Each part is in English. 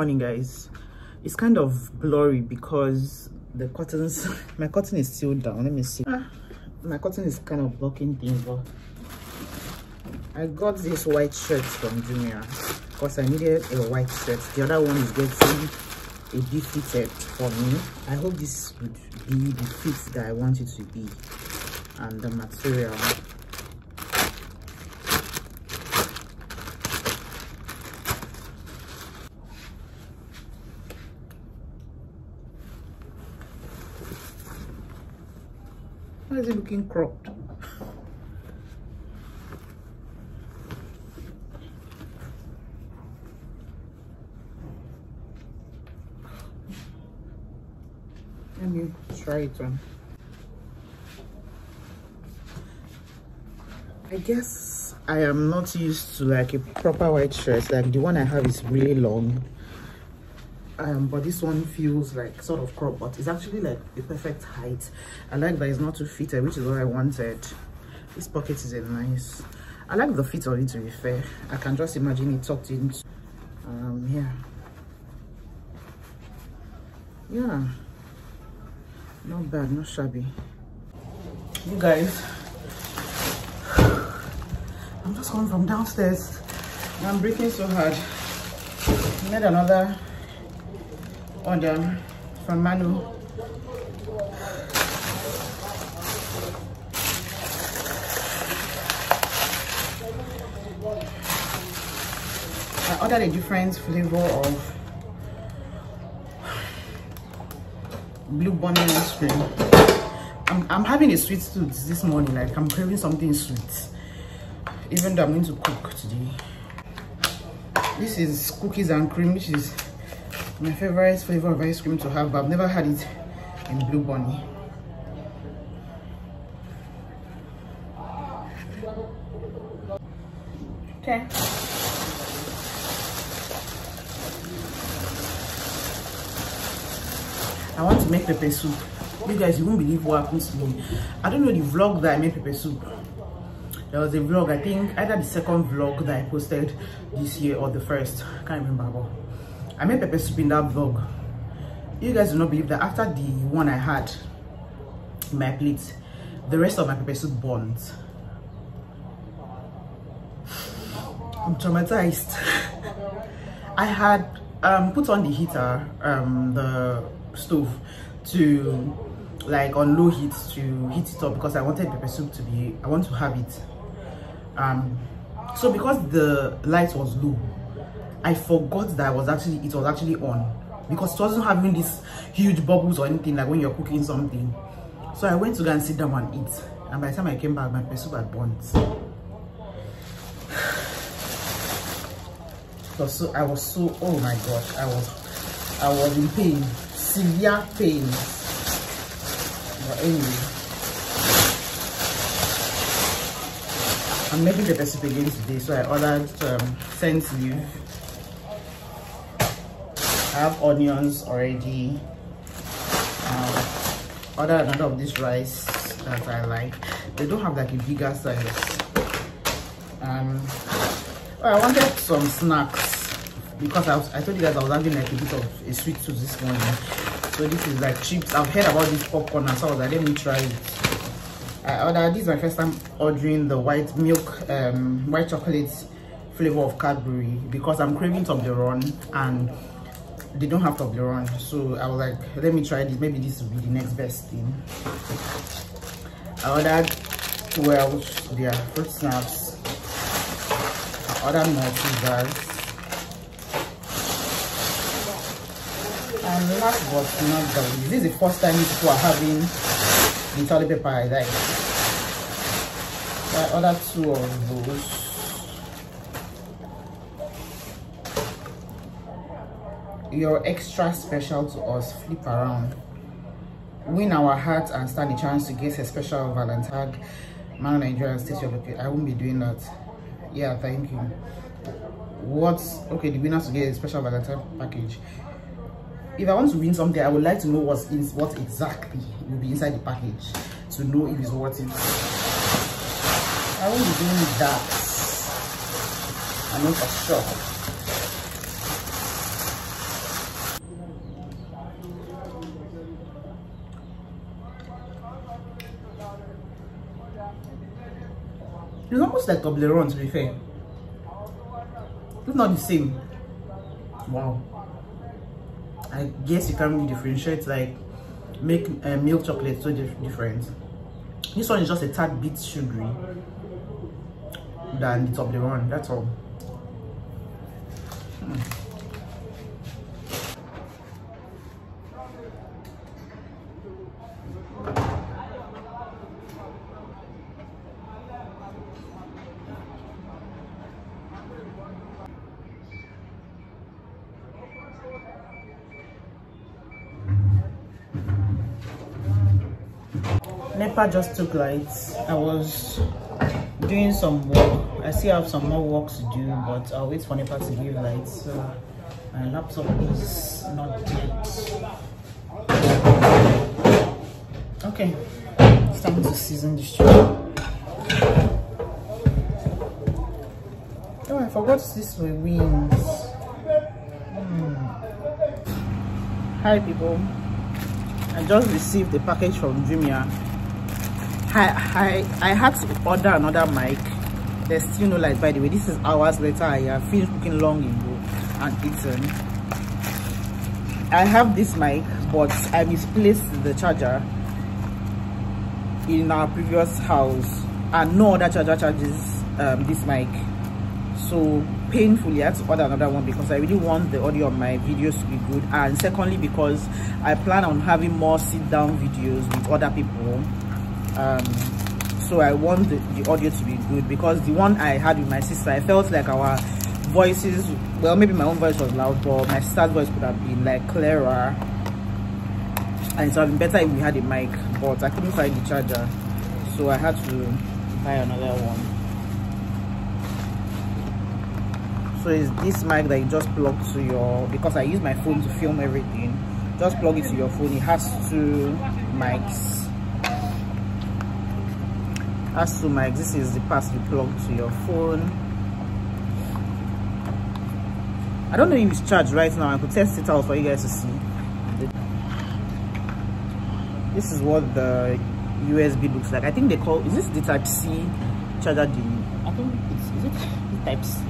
morning guys. It's kind of blurry because the curtains my curtain is still down. Let me see. Ah, my curtain is kind of blocking things but i got this white shirt from jumia because i needed a white shirt. The other one is getting a bit fitted for me. I hope this would be the fit that i want it to be and the material Why is it looking cropped? Let me try it on. I guess I am not used to like a proper white shirt. Like the one I have is really long um but this one feels like sort of crop but it's actually like the perfect height. I like that it's not too fitted which is what i wanted. This pocket is a nice i like the fit of it to be fair. I can just imagine it tucked in. Um yeah. Yeah. Not bad not shabby. You guys. I'm just coming from downstairs. I'm breaking so hard. Made another order from Manu. I ordered a different flavor of blue bunny ice cream. I'm, I'm having a sweet tooth this morning, like I'm craving something sweet. Even though I'm going to cook today. This is cookies and cream, which is my favorite flavor of ice cream to have but i've never had it in blue bunny. Okay. I want to make pepper soup. You guys you won't believe what happened to me. I don't know the vlog that i made pepper soup. There was a vlog i think either the second vlog that i posted this year or the first. I can't remember I made pepper soup in that vlog. You guys do not believe that after the one I had in my plate, the rest of my pepper soup burnt. I'm traumatized. I had um, put on the heater, um, the stove, to like on low heat to heat it up because I wanted pepper soup to be, I want to have it. Um, so because the light was low, I forgot that I was actually it was actually on because it wasn't having these huge bubbles or anything like when you're cooking something. So I went to go and sit down and eat. And by the time I came back, my pepper had burnt. so I was so oh my gosh, I was I was in pain, severe pain. But anyway. I'm making the recipe again today, so I ordered um, scent leaf have onions already. Um, order another of this rice that I like. They don't have like a bigger size. Um, I wanted some snacks because I, was, I told you guys I was having like a bit of a sweet tooth this morning. So this is like chips. I've heard about this popcorn and so I was like, let me try it. I ordered this is my first time ordering the white milk, um, white chocolate flavor of Cadbury because I'm craving Toblerone and they don't have Toblerone so I was like let me try this. Maybe this will be the next best thing. I ordered 12 their fruit snaps I ordered Maltesers and last but not the least this is the first time people are having the toilet paper I like. I ordered two of those you're extra special to us flip around. Win our hearts and stand a chance to get a special valentine. Man nigeria state your i won't be doing that. Yeah thank you. What's okay the winners to get a special valentine package. If i want to win something i would like to know what's in what exactly will be inside the package to know if it's worth it. I won't be doing that. I'm not for sure It's almost like Toblerone to be fair. It's not the same. Wow. I guess you can't really differentiate like make uh, milk chocolate so dif different. This one is just a tad bit sugary than the Toblerone. That's all. NEPA just took lights. I was doing some work. I still have some more work to do, but I'll wait for NEPA to give lights. So my laptop is not yet. Okay, it's time to season the chicken. Oh, I forgot this were wings. Hmm. Hi people. I just received a package from Jumia I, I, I had to order another mic. There's still no light, by the way. This is hours later. I have finished cooking long ago and eaten. I have this mic, but I misplaced the charger in our previous house, and no other charger charges um, this mic. So painfully, I had to order another one because I really want the audio of my videos to be good, and secondly, because I plan on having more sit-down videos with other people um, so i want the, the, audio to be good because the one i had with my sister i felt like our voices well maybe my own voice was loud but my sister's voice could have been like clearer. And it would have been better if we had a mic but i couldn't find the charger. So i had to buy another one. So it's this mic that you just plug to your because i use my phone to film everything. Just plug it to your phone. It has two mics as to my this is the pass you plug to your phone. I don't know if it's charged right now. I could test it out for you guys to see. This is what the usb looks like. I think they call is this the type c charger? The i think it's is it type c?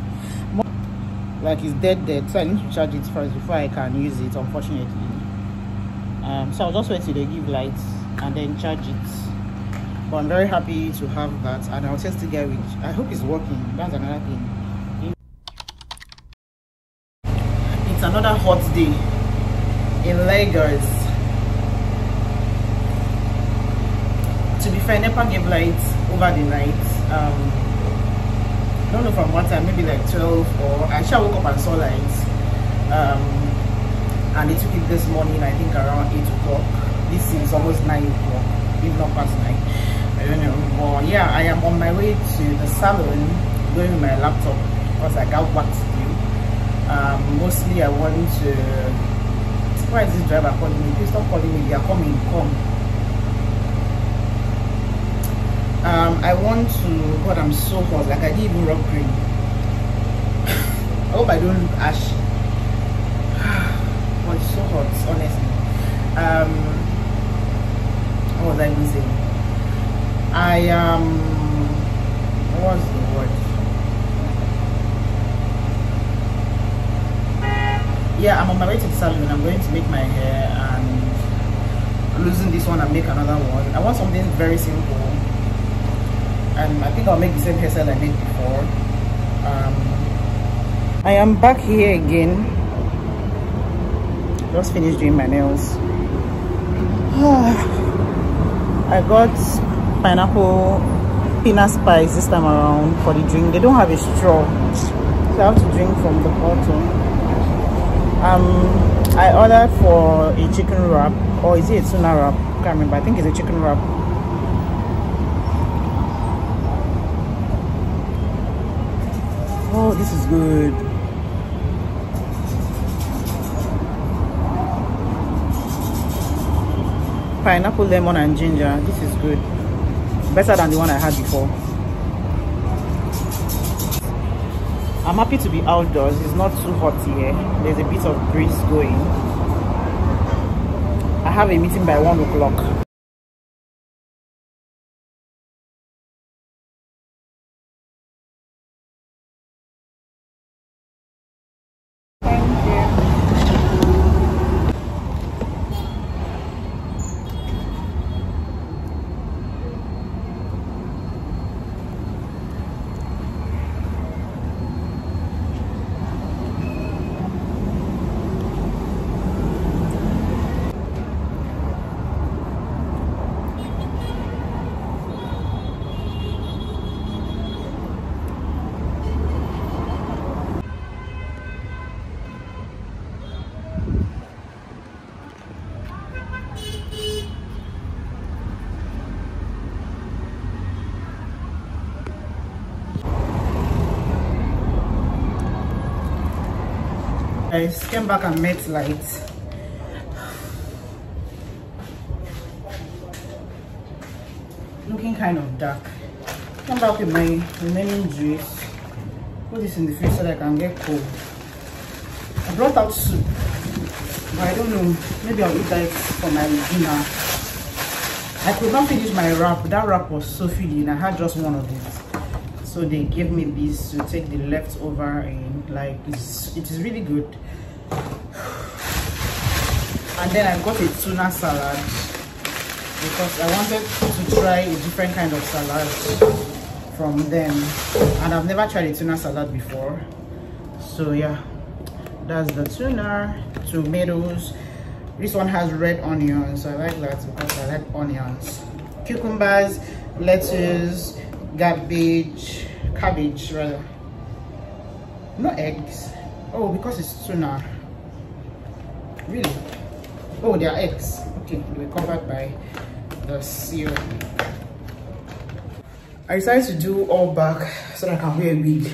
Like it's dead dead. So i need to charge it first before i can use it unfortunately. Um so i'll just wait till they give lights and then charge it but i'm very happy to have that and i'll test the guy i hope it's working. That's another thing. It's another hot day in lagos. To be fair nepa gave lights over the night. Um i don't know from what time maybe like 12 or i shall woke up and saw lights. Um and they took it this morning i think around 8 o'clock. This is almost 9 o'clock if not past 9 I know. But yeah, I am on my way to the salon doing my laptop because I got what to do. Um, mostly I want to. Why is this driver calling me? Please stop calling me. They are coming. Come. Um, I want to. God, I'm so hot. Like I didn't even rub cream. I hope I don't look ashy. but it's so hot, honestly. Um, what was I even saying? I um what's the word? Yeah, I'm on my way to the salon. I'm going to make my hair and losing this one and make another one. I want something very simple. And I think I'll make the same hairstyle I made before. Um, I am back here again. Just finished doing my nails. I got pineapple peanut spice this time around for the drink. They don't have a straw. So i have to drink from the bottle. Um i ordered for a chicken wrap or is it a tuna wrap? I can't remember. I think it's a chicken wrap. Oh this is good. Pineapple lemon and ginger. This is good better than the one I had before. I'm happy to be outdoors. It's not too hot here. There's a bit of breeze going. I have a meeting by 1 o'clock. Guys came back and met light. Looking kind of dark. Come back with my remaining juice. Put this in the fridge so that i can get cold. I brought out soup but i don't know maybe i'll eat that for my dinner. I could not finish my wrap. That wrap was so filling. I had just one of it so they gave me this to take the leftover in like it's it is really good. And then i got a tuna salad because i wanted to try a different kind of salad from them. And i've never tried a tuna salad before. So yeah. That's the tuna tomatoes. This one has red onions. I like that because i like onions. Cucumbers lettuce garbage cabbage rather no eggs oh because it's tuna really oh they are eggs okay they were covered by the seal I decided to do all back so that I can wear a wig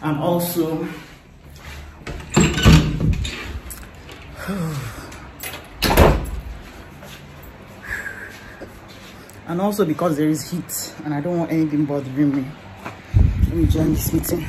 and also and also because there is heat and I don't want anything bothering me. Let me join this meeting